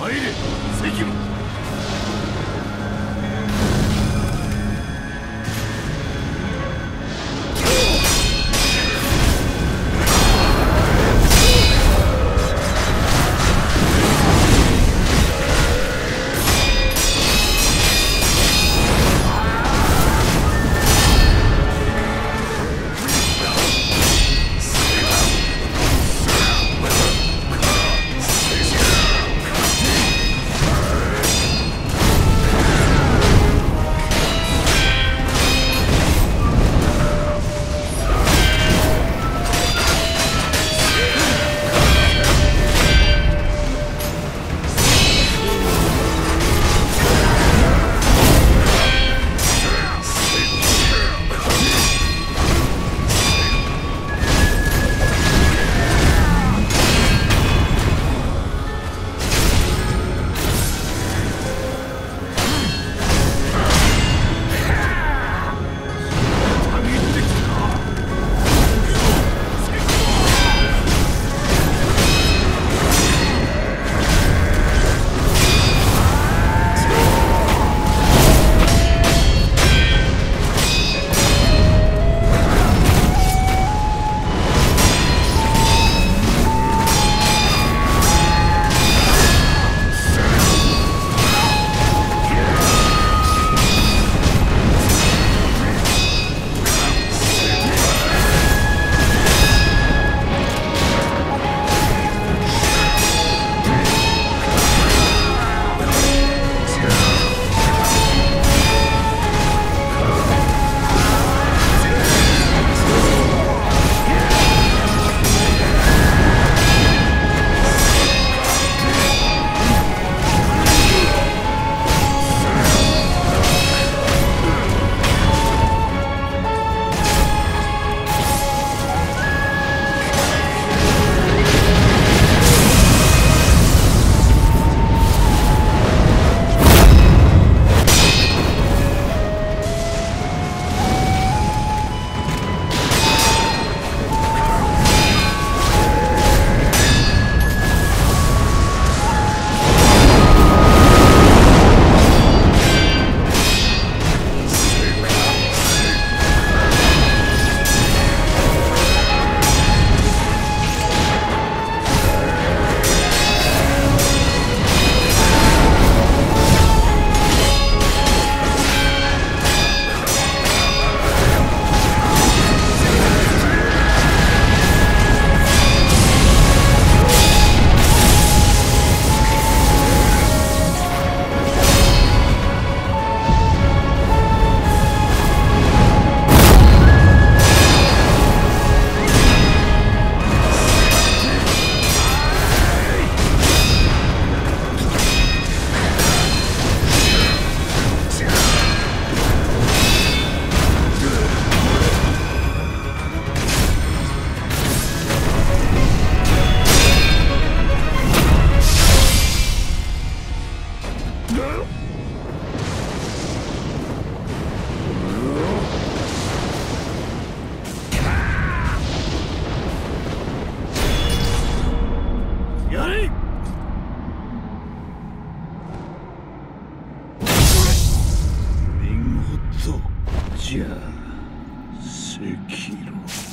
入れ。関門じゃあ赤色。